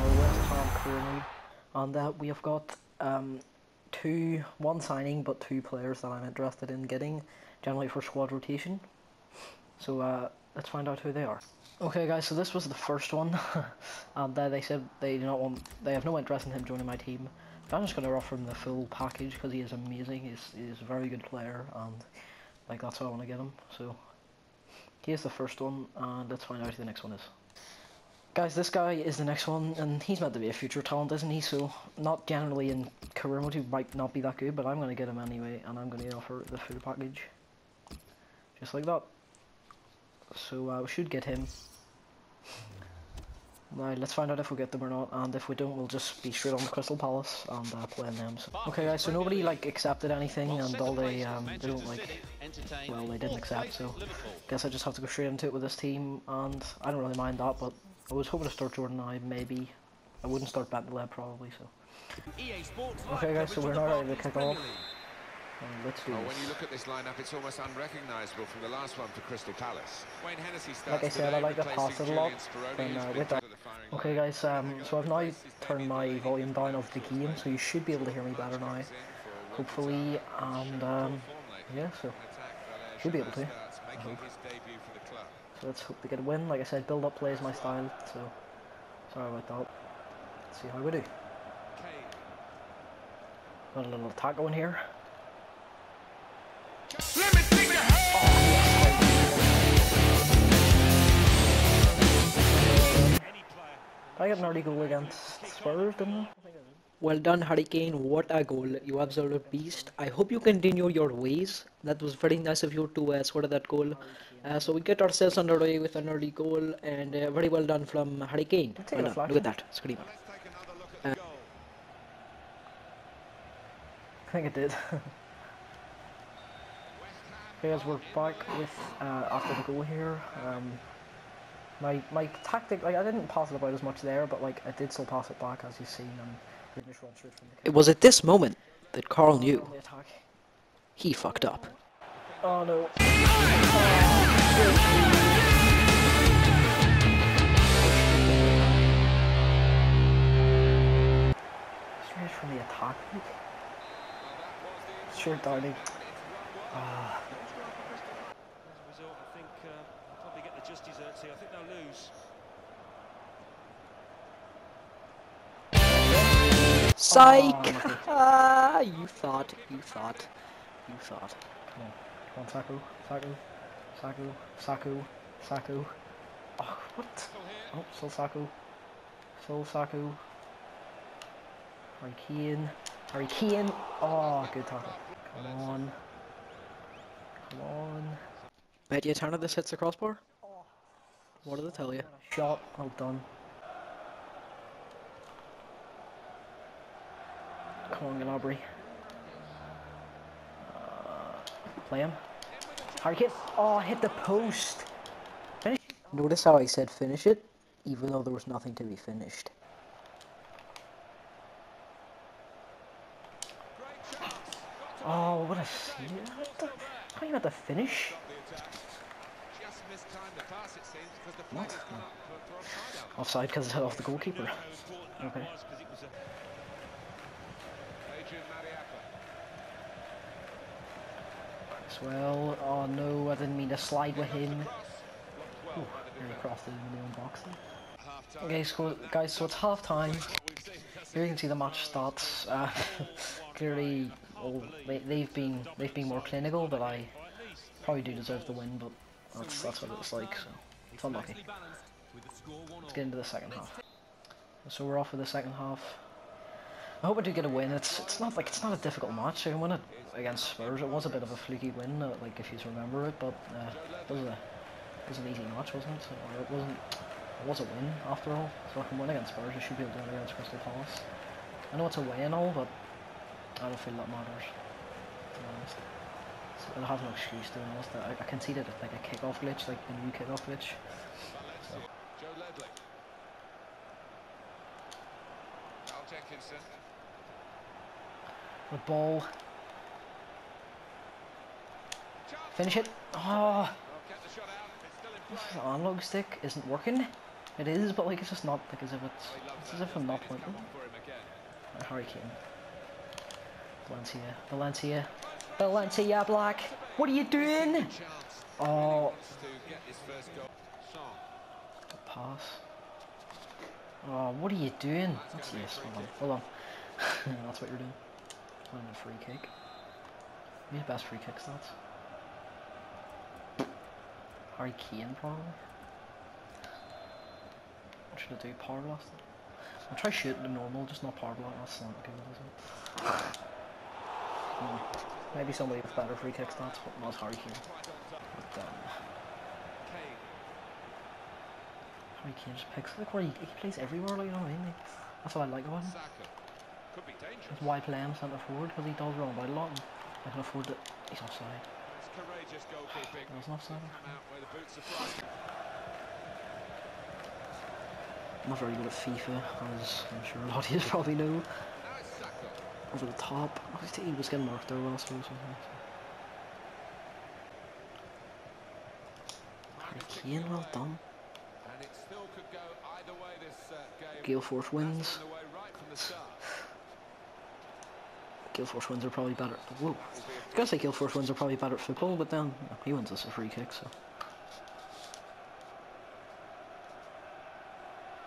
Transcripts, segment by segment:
uh, West Ham currently, and uh, we have got um, two, one signing, but two players that I'm interested in getting, generally for squad rotation. So uh, let's find out who they are. Okay, guys, so this was the first one, and uh, they said they do not want, they have no interest in him joining my team. But I'm just going to offer him the full package because he is amazing. He's he's a very good player, and like that's why I want to get him. So here's the first one, and let's find out who the next one is. Guys, this guy is the next one, and he's meant to be a future talent, isn't he? So, not generally in career mode, he might not be that good, but I'm going to get him anyway, and I'm going to offer the full package. Just like that. So, uh, we should get him. Now, let's find out if we get them or not, and if we don't, we'll just be straight on to Crystal Palace and uh, playing them. So. Okay, guys, so nobody, like, accepted anything, and all they, um, they don't, like, well, they didn't accept, so guess I just have to go straight into it with this team, and I don't really mind that, but Ibe was hoping to start Jordan I maybe. I wouldn't start Bentaleb probably, so. Okay guys, so we're now ready to kick off. And let's do oh, this. when you look at this lineup, it's almost unrecognisable from the last one for Crystal Palace. Wayne Hennessey like I said, I like to pass it a lot. And, uh, with that. Okay guys, um, so I've now turned my volume down of the game, so you should be able to hear me better now. Hopefully, and um, yeah, so should be able to. So let's hope to get a win. Like I said, build up play is my style, so sorry about that. Let's see how we do. Got a little attack going here. I got an early goal against Spurs, didn't I? Well done, Hurricane. What a goal. You absolute beast. I hope you continue your ways. That was very nice of you to uh, score that goal. Uh, so we get ourselves underway with an early goal and uh, very well done from Hurricane. Well done. Look at that. Scream. Uh, I think it did. okay, as we're back with uh, after the goal here. Um, my my tactic, like I didn't pass it about as much there, but like I did still pass it back as you've seen. And it was at this moment that Carl knew he fucked up. Oh no. Sure, darling. Ah. As a result, I think uh, probably get the just desserts here. I think they'll lose. Psych! You thought, you thought, you thought. Come on, come on, Sakho, Sakho, Sakho, Sakho, Sakho. Oh, what? Oh, still Sakho. Still Sakho. Harry Kane. Harry Kane. Oh, good tackle. Come on. Come on. Bet you turn of this hits the crossbar? What did I tell you? Shot. Well done. Come on, Gnabry. Uh, play him. Harry Kane. Oh, hit the post. Finish. Notice how I said finish it, even though there was nothing to be finished. Oh, what a save. How you got the finish? What? No. Offside because it's off the goalkeeper. Okay. As well. Oh no, I didn't mean to slide with him. Ooh, in the own box. Okay, so guys, so it's half time. Here you can see the match starts. Uh, clearly, they, they've been they've been more clinical, but I probably do deserve the win. But that's that's what it's like. So it's unlucky. Let's get into the second half. So we're off for the second half. I hope I do get a win. It's it's not like it's not a difficult match. I win it against Spurs. It was a bit of a fluky win, uh, like if you remember it, but uh, it was a it was an easy match, wasn't it? Or it wasn't. It was a win after all. So I can win against Spurs. I should be able to win against Crystal Palace. I know it's a win and all, but I don't feel that matters. To be honest. So I have no excuse to be honest. I, I conceded like a kick-off glitch, like a new kick-off glitch. So. Joe Ledley. Carl Jenkinson. The ball. Finish it. Oh, this analog stick isn't working. It is, but like it's just not like as if it's, it's as if I'm not pointing. For him again. Uh, Harry Kane. Valencia. Valencia. Valencia Black. What are you doing? Oh, to get his first goal. Son. pass. Oh, what are you doing? That's yes. Hold on. Hold on. That's what you're doing. On a free kick. Maybe best free kick stats. Harry Kane probably. What should I do? Power blast? I'll try shooting the normal, just not power blast. That's not good, is it? Maybe somebody with better free kick stats, but not Harry Kane. But, um, Kane. Harry Kane just picks like where he, he plays everywhere, like you know what I mean? Like, that's what I like about him. Could be dangerous. That's why I play him centre forward because he does run about a lot. And I can afford it. He's offside. Courageous goalkeeping. There's an offside. Come out where the boots are flying. I'm not very good at FIFA, as I'm sure a lot of you probably know. Now it's Sakho. Over the top. Oh, his team was getting marked there last week or something. Harry Kane, well done. And it still could go either way this uh, game. Gale Force wins. That's been the way right from the start. Gale Force wins are probably better. Whoa. I was gonna say Gale Force wins are probably better at football, but then no, he wins us a free kick, so.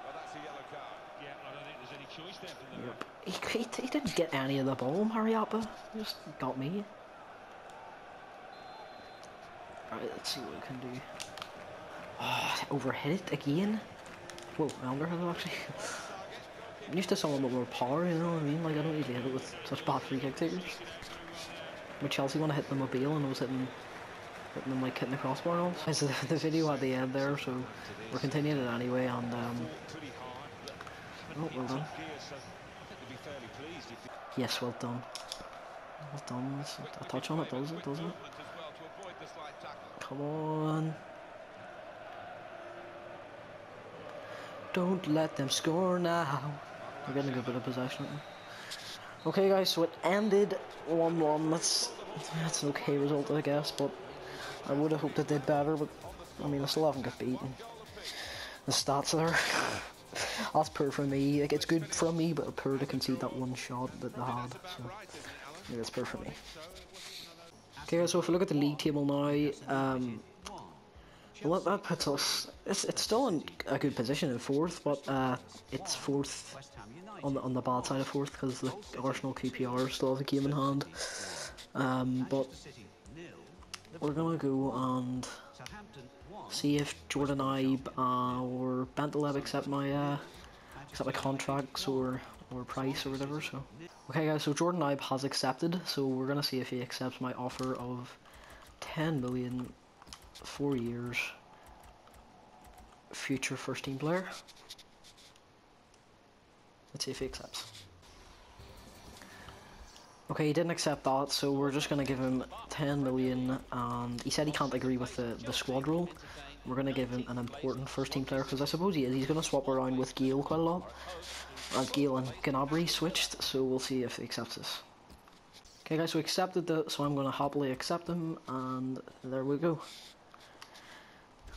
Well, that's a yellow card. Yeah, I don't think there's any choice there Yep. He, he, he didn't get any of the ball, Mariappa. He just got me. Alright, let's see what we can do. Ah, oh, overhit it again. Whoa, I underhit it actually. I'm used to someone with more power, you know what I mean? Like, I don't usually hit it with such bad free kick takers. With Chelsea when I hit the mobile and I was hitting, hitting them like hitting the crossbar and all. The, video at the end there, so we're continuing it anyway, and um, Oh, well done. yes, well done. Well done, a touch on it, does it, doesn't it? Movement as well to avoid the slide tackle. Come on. Don't let them score now. We're getting a good bit of possession. Okay, guys, so it ended 1 1. That's, that's an okay result, I guess, but I would have hoped it did better, but I mean, I still haven't got beaten. The stats there. That's poor for me. Like, it's good from me, but poor to concede that one shot that they had. So, yeah, it's poor for me. Okay, so if we look at the league table now, um, well, that, puts us. It's, it's still in a good position in fourth, but uh, it's fourth on the on the bad side of fourth because the Arsenal QPR still have a game in hand. Um, but we're gonna go and see if Jordan Ibe uh, or Bentaleb accept my uh, accept my contracts or or price or whatever. So okay, guys. So Jordan Ibe has accepted. So we're gonna see if he accepts my offer of 10 million four years future first team player. Let's see if he accepts. Okay, he didn't accept that, so we're just gonna give him 10 million, and he said he can't agree with the, the squad rule. We're gonna give him an important first team player, because I suppose he is. He's gonna swap around with Gale quite a lot. As Gale and Gnabry switched, so we'll see if he accepts this. Okay guys, so we accepted that, so I'm gonna happily accept him, and there we go.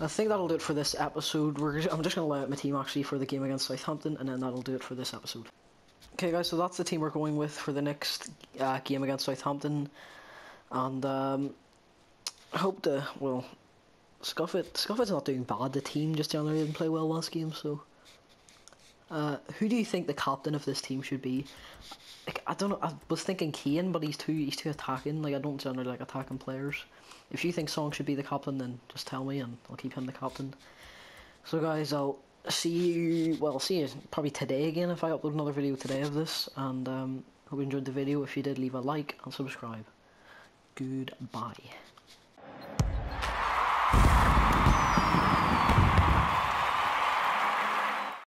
I think that'll do it for this episode. We're, I'm just going to lay out my team actually for the game against Southampton, and then that'll do it for this episode. Okay, guys, so that's the team we're going with for the next uh, game against Southampton, and um, I hope to well, Scuffit. Scuffit's not doing bad. The team just generally didn't play well last game, so. Uh, who do you think the captain of this team should be? Like, I don't know. I was thinking Kane, but he's too he's too attacking. Like I don't generally like attacking players. If you think Song should be the captain, then just tell me and I'll keep him the captain. So guys, I'll see you. Well, see you probably today again if I upload another video today of this. And um, hope you enjoyed the video. If you did, leave a like and subscribe. Goodbye.